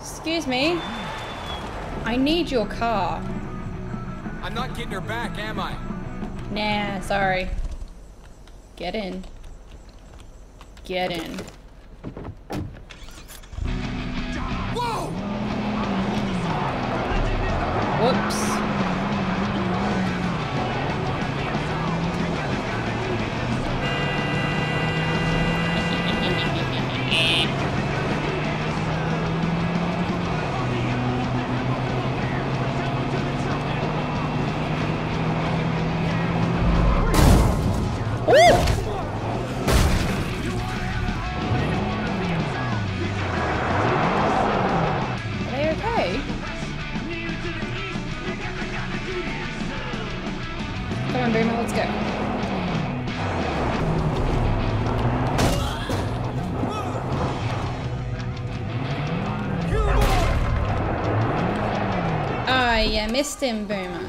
Excuse me. I need your car. I'm not getting her back, am I? Nah, sorry. Get in. Get in. Whoa! Whoops. Missed him, Boomer.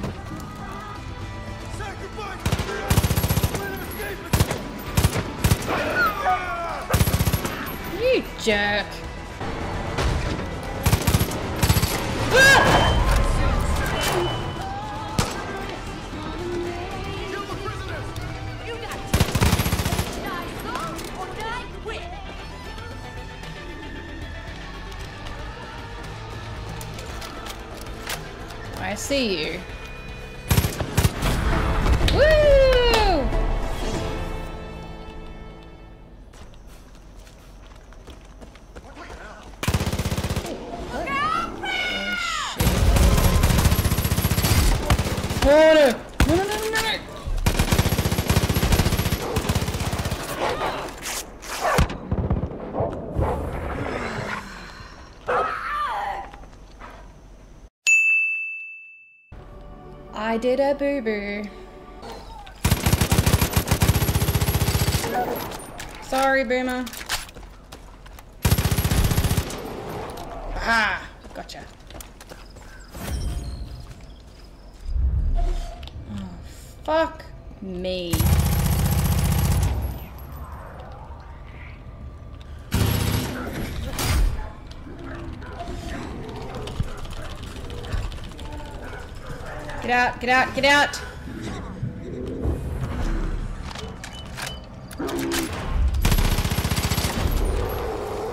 You jerk. See you. Woo! Oh. No, no, no, no, no, I did a boo boo. Sorry, Boomer. Ah, gotcha. Oh, fuck me. Get out, get out, get out!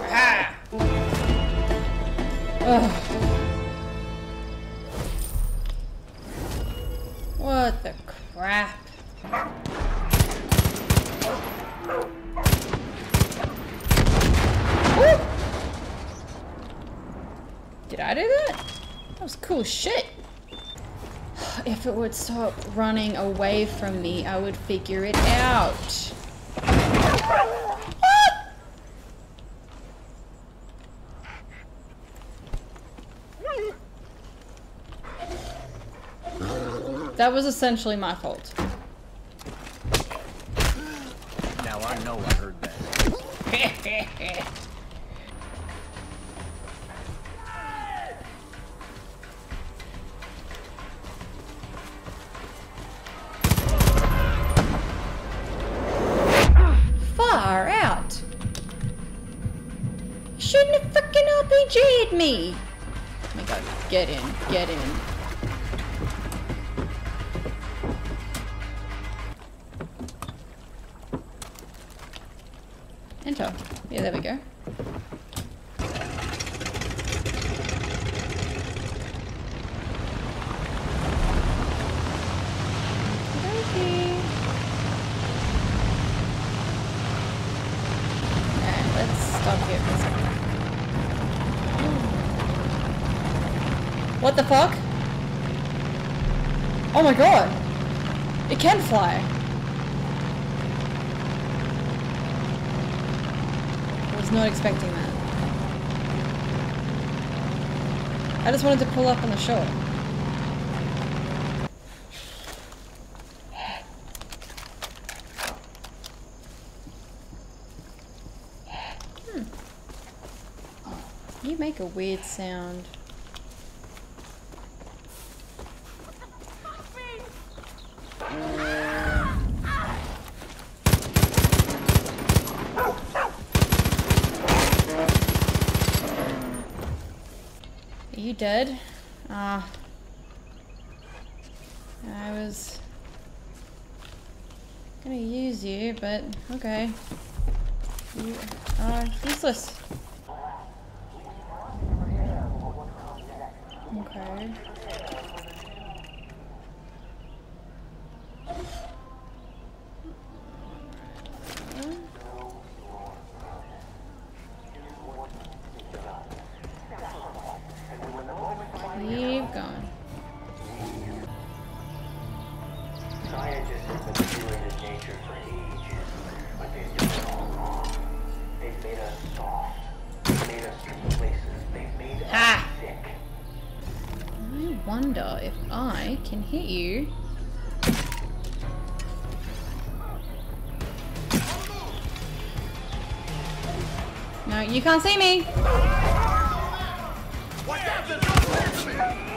Ah! Ugh. What the crap? Woo! Did I do that? That was cool shit. It would stop running away from me, I would figure it out. That was essentially my fault. Now I know I heard that. Me. Oh my god, get in, get in. Enter. Yeah, there we go. Okay. Alright, let's stop here for a second. What the fuck? Oh my god! It can fly! I was not expecting that. I just wanted to pull up on the shore. Hmm. You make a weird sound. Dead? Ah. I was gonna use you, but okay. You are useless. Okay. Keep going. Scientists have been studying nature for ages, but they've done it all wrong. They've made us soft. They've made us places. They've made us Ha! sick. I wonder if I can hit you. No, you can't see me. Nope.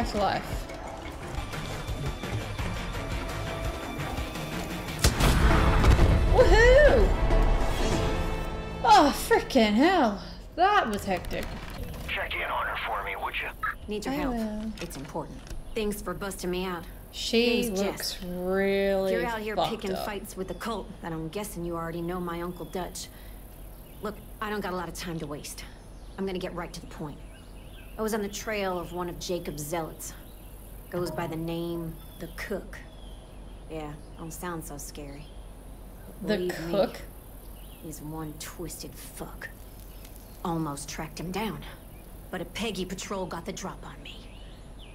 Back to life. Woohoo! Oh, freaking hell. That was hectic. Check in on her for me, would you? Need your I help. will. It's important. Thanks for busting me out. She Name's looks Jess. really You're out here picking up. fights with the cult, and I'm guessing you already know my Uncle Dutch. Look, I don't got a lot of time to waste. I'm gonna get right to the point. I was on the trail of one of Jacob's zealots. Goes by the name The Cook. Yeah, don't sound so scary. The believe me, cook? He's one twisted fuck. Almost tracked him down. But a Peggy patrol got the drop on me.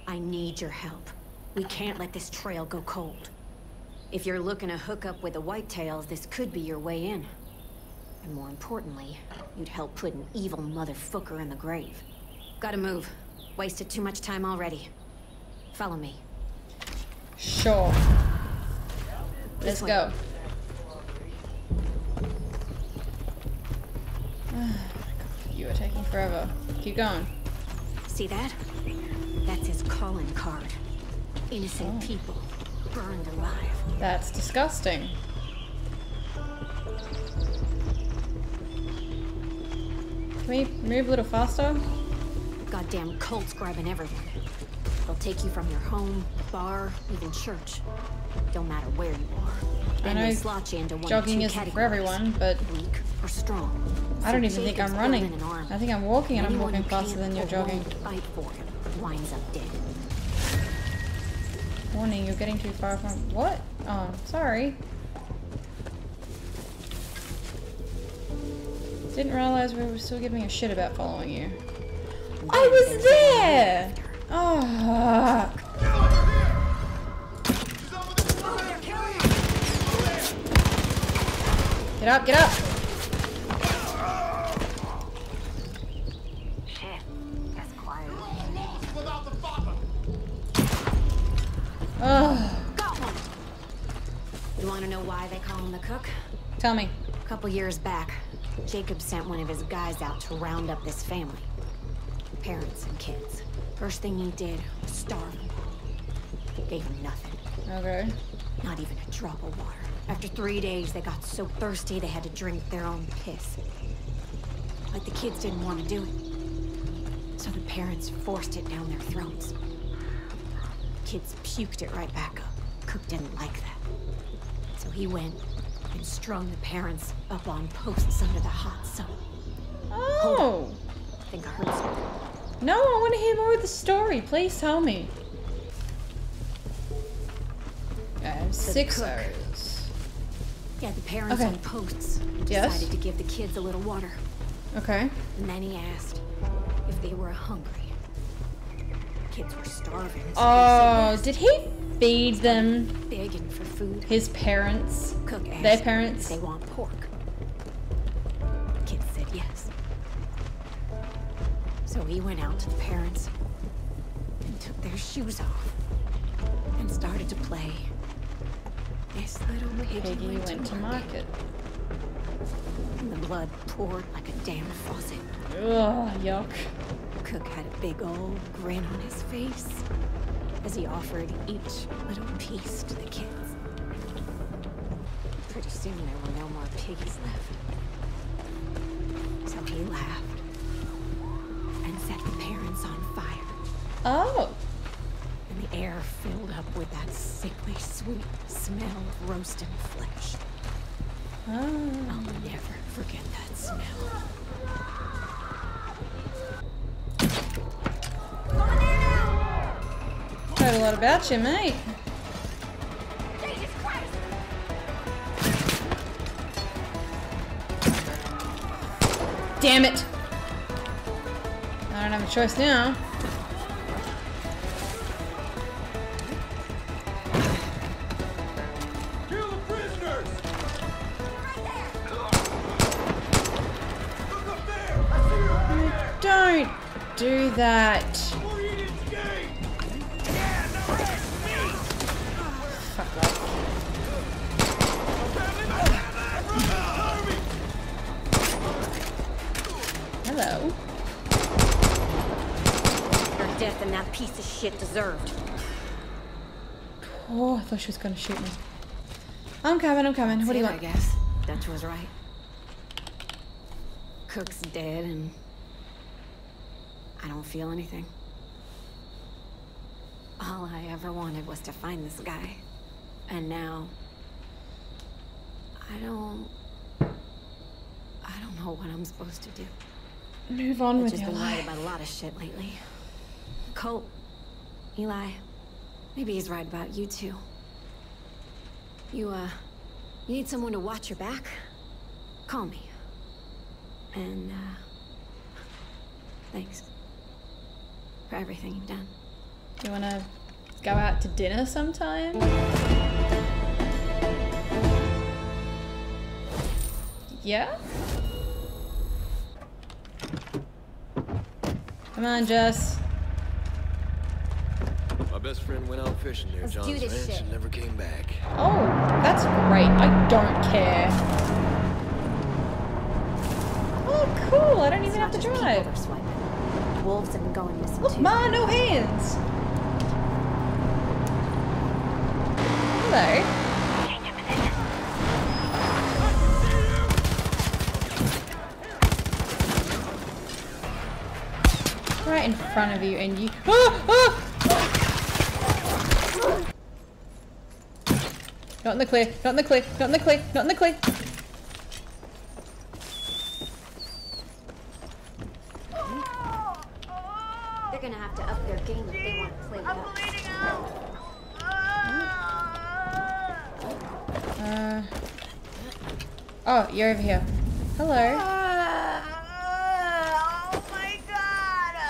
I need your help. We can't let this trail go cold. If you're looking to hook up with the Whitetails, this could be your way in. And more importantly, you'd help put an evil motherfucker in the grave. Gotta move. Wasted too much time already. Follow me. Sure. Let's go. you are taking forever. Keep going. See that? That's his calling card. Innocent oh. people burned alive. That's disgusting. Can we move a little faster? Goddamn cults grabbing everyone. They'll take you from your home, bar, even church. Don't matter where you are. Then know they slot you into one jogging isn't for everyone, but Weak or strong. I don't even think I'm running. I think I'm walking and I'm walking faster than you're jogging. Fight for him winds up dead. Warning, you're getting too far from. What? Oh, sorry. Didn't realize we were still giving a shit about following you. I was there's the one there! Oh. Get up, get up! Shit. That's quiet. You wanna know why they call him the cook? tell me. A couple years back, Jacob sent one of his guys out to round up this family. Parents and kids. First thing he did was starve them. Gave them nothing. Okay. Not even a drop of water. After three days, they got so thirsty they had to drink their own piss. But the kids didn't want to do it. So the parents forced it down their throats. Kids puked it right back up. Cook didn't like that. So he went and strung the parents up on posts under the hot sun. Oh. I think I heard something. No, I want to hear more of the story. Please tell me. Uh, I have six hours. Yeah, the parents Okay. on posts Yes? decided to give the kids a little water. Okay. And then he asked if they were hungry. Kids were starving. So Oh, did he feed them yes. begging for food. his parents? Cook Their parents? they want pork. So he went out to the parents and took their shoes off and started to play. This little piggy, Piggy went to market. And the blood poured like a damn faucet. Ugh, yuck. Cook had a big old grin on his face as he offered each little piece to the kids. Pretty soon there were no more piggies left. So he laughed and set the parents on fire, Oh. and the air filled up with that sickly sweet smell of roasting flesh. Ah. I'll never forget that smell. Heard a lot about you, mate. Damn it. I don't have a choice now. Kill the prisoners! Look up death and that piece of shit deserved. Oh, I thought she was gonna shoot me. I'm coming, I'm coming. What do you want? it, I guess. Dutch was right. Cook's dead and I don't feel anything. All I ever wanted was to find this guy. And now I don't I don't know what I'm supposed to do. Move on I've with just your been right about a lot of shit lately. Colt, Eli, maybe he's right about you too. You, uh, you need someone to watch your back? Call me. And, uh, thanks for everything you've done. Do you wanna go out to dinner sometime? Yeah? Come on, Jess. My best friend went out fishing near Let's do John's this ranch shit. and never came back. Oh, that's great. I don't care. Oh, cool. I don't It's even have to just people drive. they're. Wolves have been going missing Look, too. Ma, no hands. Hello. Right in front of you, and you. Ah, ah! Not in the clear. Not in the clear. Not in the clear. Not in the clear. They're gonna have to up their game if they want to play with us. Uh. Oh, you're over here. Hello. Uh, oh my god! Uh,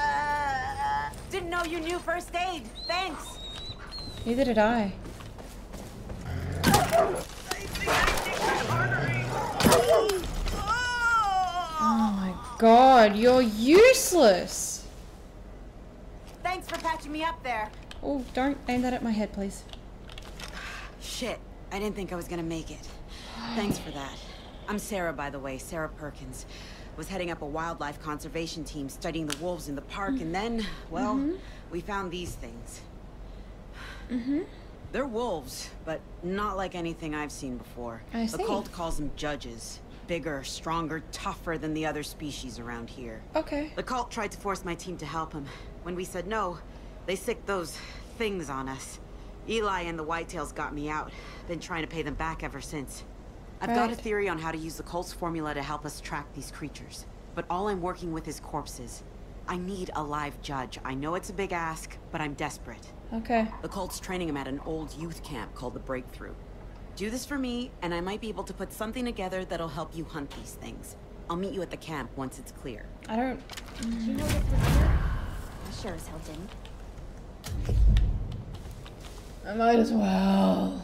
uh, Didn't know you knew first aid. Thanks. Neither did I. Oh my god, you're useless. Thanks for patching me up there. Oh, don't aim that at my head, please. Shit, I didn't think I was gonna make it. Thanks for that. I'm Sarah, by the way, Sarah Perkins. Was heading up a wildlife conservation team studying the wolves in the park, and then, well, we found these things. Mm-hmm. They're wolves, but not like anything I've seen before. I The cult calls them judges. Bigger, stronger, tougher than the other species around here. Okay. The cult tried to force my team to help him. When we said no, they sicked those things on us. Eli and the Whitetails got me out. Been trying to pay them back ever since. I've got a theory on how to use the cult's formula to help us track these creatures. But all I'm working with is corpses. I need a live judge. I know it's a big ask, but I'm desperate. Okay. The cult's training him at an old youth camp called the Breakthrough. Do this for me, and I might be able to put something together that'll help you hunt these things. I'll meet you at the camp once it's clear. I don't. You know this was here? I sure as hell didn't. I might as well.